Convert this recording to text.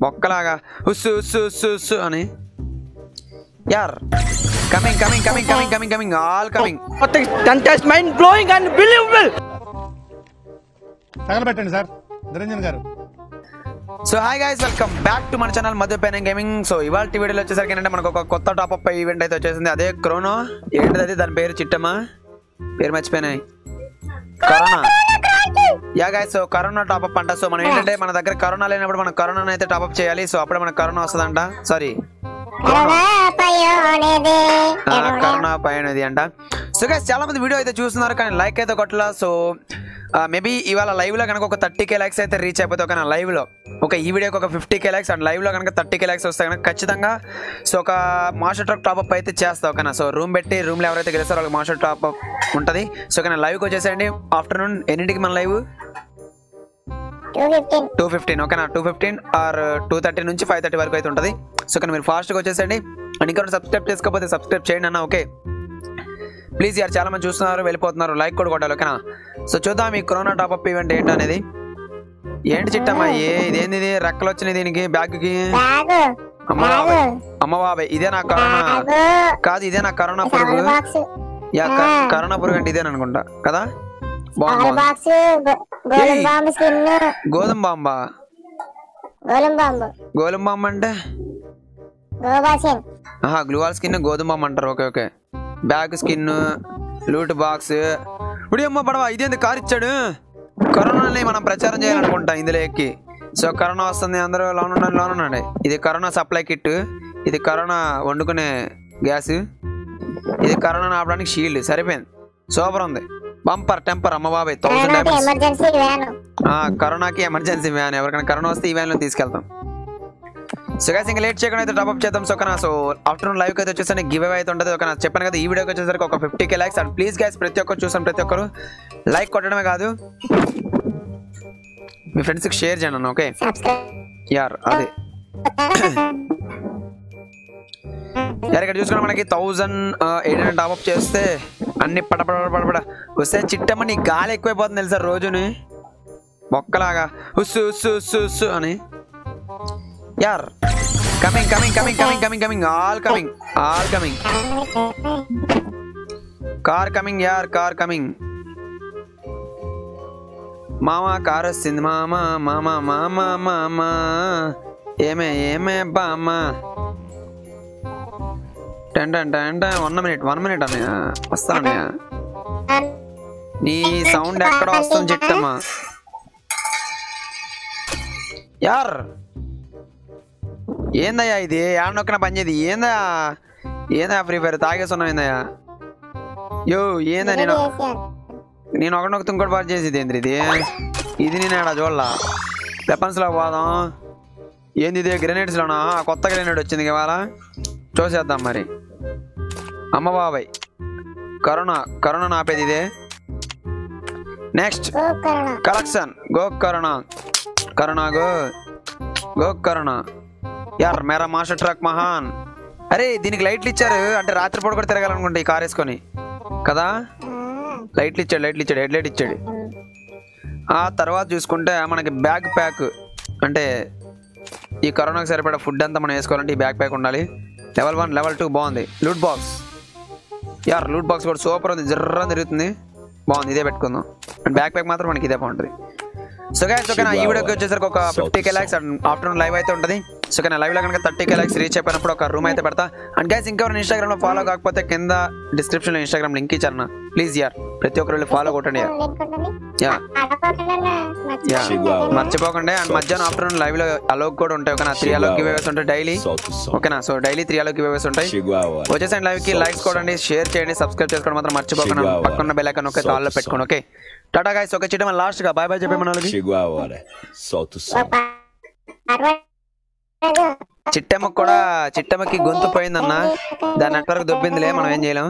బొక్కలాగా ఉస్సు ఉస్సు ఉస్సు ఉస్సు అని. యార్. Coming coming coming coming coming coming all coming contest mind blowing and believable. తగలబెట్టండి sir. Niranjan garu. So hi guys welcome back to మన channel మధ్యపైన gaming so ఇవాళ వీడియోలో వచ్చేసరికి ఏంటంటే మనకు ఒక కొత్త టాప్అప్ ఈవెంట్ అయితే వచ్చేసింది. అదే క్రోనో ఏంటిది అది దాని పేరు చిట్టమ్మా. పేరు మర్చిపోయినాయి. Corona yeah guys so corona top up అంట. సో మనం ఏంటంటే మన దగ్గర కరోనా లేనప్పుడు మనం కరోనా అయితే టాప్అప్ చేయాలి. సో అప్పుడే మనకు కరోనా వస్తుందంట. సారీ కరోనా పైనది అంట. సో గైస్ చాలా మంది వీడియో అయితే చూస్తున్నారు కానీ లైక్ అయితే కొట్టలా. సో మేబీ ఇవాళ లైవ్లో కనుక ఒక థర్టీ కే లైక్స్ అయితే రీచ్ అయిపోతే ఒక లైవ్లో. ఒక ఈ వీడియోకి ఒక ఫిఫ్టీ కే లైక్స్ అండ్ లైవ్లో కనుక థర్టీ కే లైక్స్ వస్తే కనుక ఖచ్చితంగా సో ఒక మాస్టర్ ట్రక్ టాప్అప్ అయితే చేస్తా ఓకేనా సో రూమ్ పెట్టి రూమ్లో ఎవరైతే గెలుస్తారో వాళ్ళకి మాస్టర్ టాప్అప్ ఉంటుంది. సో కానీ లైవ్కి వచ్చేసేయండి. ఆఫ్టర్నూన్ ఎన్నింటికి మన లైవ్ టూ ఫిఫ్టీన్. ఓకేనా? Two fifteen or two thirty నుంచి ఫైవ్ థర్టీ వరకు అయితే ఉంటుంది. సో కానీ మీరు ఫాస్ట్గా వచ్చేసండి అండ్ ఇంకా సబ్స్క్రైబ్ చేసుకోకపోతే సబ్స్క్రైబ్ చేయండి అన్న ఓకే? ప్లీజ్ యార్ చాలా మంది చూస్తున్నారు వెళ్ళిపోతున్నారు. లైక్ కూడా కొట్టాలి ఓకేనా? సో చూద్దాం ఈ కరోనా టాప్అప్ ఈవెంట్ ఏంటి అనేది. ఏంటి చిట్టమ్మా? ఏ ఇదేంది ఇది? రెక్కలు వచ్చినాయి దీనికి బ్యాగ్కి అమ్మ బాబాయ్. అమ్మ బాబాయ్ ఇదే నా కరోనా కాదు ఇదే నా కరోనా పురుగు. యా క- కరోనా పురుగు అంటే ఇదేని అనుకుంటా కదా. గోధుమ బాంబా గోధుమ బాంబ అంటే? ఆహా గ్లూవాల్ స్కిన్ గోధుమ బాంబ అంటారు. Okay okay. Bag skin loot box ఇప్పుడు అమ్మ పడవ ఇదేంది కార్ ఇచ్చాడు? కరోనాని మనం ప్రచారం చేయాలనుకుంటా ఇందులో ఎక్కి. సో కరోనా వస్తుంది అందరూ లోన్ ఉండండి లోన్ ఉండండి. ఇది కరోనా సప్లై కిట్ ఇది కరోనా వండుకునే గ్యాస్. ఇది కరోనా ఆపడానికి షీల్డ్. సరిపోయింది. సూపర్ ఉంది. బంపర్ టెంపర్ అమ్మ బాబాయ్ థౌసండ్ వ్యాన్ కరోనాకి ఎమర్జెన్సీ వ్యాన్ ఎవరికైనా కరోనా వస్తే ఈ వ్యాన్లో తీసుకెళ్తాం. సో గైస్ ఇంకా లేట్ చేయకుండా అయితే టాప్అప్ చేద్దాం సో ఓకేనా సో ఆఫ్టర్నూన్ లైవ్ అయితే వచ్చేసరికి గివ్ అవే అయితే ఉంటుంది ఓకేనా చెప్పాను కదా ఈ వీడియోకి వచ్చేసరికి ఒక fifty K likes and please guys ప్రతి ఒక్కరు చూసాం ప్రతి ఒక్కరు లైక్ కొట్టడమే కాదు. మీ ఫ్రెండ్స్కి షేర్ చేయండి అన్న ఓకే యార్ అదే. యార్ ఇక్కడ చూసుకున్నా మనకి థౌజండ్ ఎయిట్ హండ్రెడ్ టాప్అప్ చేస్తే అన్ని పడపడ పడపడ వస్తే చిట్టమ్మ నీ గాలి ఎక్కువైపోతుంది తెలుసా రోజుని? మొక్కలాగా. ఉస్సు ఉస్సు ఉస్సు ఉస్సు అని. యార్. Coming coming coming coming coming coming all coming all coming car coming యార్ కార్ కమింగ్ మామ కార్ వస్తుంది. మామా మామా మామా మామా. ఏమే ఏమే బామా. Ten ten ten ten one minute one minute అన్నయ్య. వస్తా అన్నయ్య. నీ సౌండ్ ఎక్కడ వస్తుంది చెప్తామా యార్. ఏందయ్యా ఇది? ఏడనొక్కన పనిచేది ఏందా ఏందా ఫ్రీ ఫైర్? తాగేస్తున్నావు ఏందయ్యా? యో ఏందా నేను? నేను ఒకటి నొక్కతో ఇంకోటి పాటు చేసేది ఏంది ఇది? ఇది నేను ఆడ చూడలా? వెపన్స్లో పోదాం. ఏంది ఇది? గ్రెనేడ్స్లోనా? కొత్త గ్రెనేడ్ వచ్చింది ఇవాళ. చూసేద్దాం మరి. అమ్మ బాబాయ్ కరోనా కరోనా నాపేది ఇదే. Next collection go corona. Corona go. Go corona. యార్ మేరా మాస్టర్ ట్రక్ మహాన్. అరే దీనికి లైట్లు ఇచ్చారు. అంటే రాత్రిపూట కూడా తిరగాలనుకుంటా ఈ కార్ వేసుకొని. కదా? లైట్లు ఇచ్చాడు లైట్లు ఇచ్చాడు హెడ్ లైట్ ఇచ్చాడు. ఆ తర్వాత చూసుకుంటే మనకి బ్యాగ్ ప్యాక్. అంటే ఈ కరోనాకి సరిపడా ఫుడ్ అంతా మనం వేసుకోవాలంటే ఈ బ్యాగ్ ప్యాక్ ఉండాలి. లెవెల్ వన్ లెవెల్ టూ బాగుంది. లూట్ బాక్స్ యార్ లూట్ బాక్స్ కూడా సూపర్ ఉంది. జర్ర తిరుగుతుంది. బాగుంది. ఇదే పెట్టుకుందాం. అండ్ బ్యాక్ ప్యాక్ మాత్రం మనకి ఇదే బాగుంటుంది. సో గైస్ ఓకే ఈ వీడియోకి వచ్చేసరికి ఒక fifty K likes and afternoon live అయితే ఉంటుంది. సో కానీ లైవ్లో కనుక థర్టీ కే లాక్స్ రీచ్ అయిపోయినప్పుడు ఒక రూమ్ అయితే పెడతా. అండ్ గైస్ ఇంకెవరైనా ఇన్స్టాగ్రామ్లో ఫాలో కాకపోతే కింద డిస్క్రిప్షన్లో ఇన్స్టాగ్రామ్ లింక్ ఇచ్చారన్న. ప్లీజ్ యార్ ప్రతి ఒక్కరు వెళ్ళి ఫాలో కొట్టండి యార్ యా యా మర్చిపోకండి. అండ్ మధ్యాహ్నం ఆఫ్టర్నూన్ లైవ్లో అలోక్ కూడా ఉంటాయి. ఓకేనా త్రీ అలోక్ గివేస్ ఉంటాయి డైలీ. ఓకేనా so daily three Alok giveaways ఉంటాయి. వచ్చేసండి లైవ్కి. లైక్స్ కొట్టండి షేర్ చేయండి సబ్స్క్రైబ్ చేసుకోవడం మాత్రం మర్చిపోకండి. పక్కన బెల్ ఐకాన్ ఒకే తాళ్ళలో పెట్టుకోండి ఓకే టాటా గైస్ ఓకే చేయడం లాస్ట్గా. బాయ్ బాయ్ చెప్పే మన వాళ్ళకి చిట్టమ్మ చిట్టమ్మకు కూడా చిట్టమ్మకి గొంతు పోయిందన్న. దాని నెట్వర్క్ దొబ్బిందిలే మనం ఏం చేయలేం.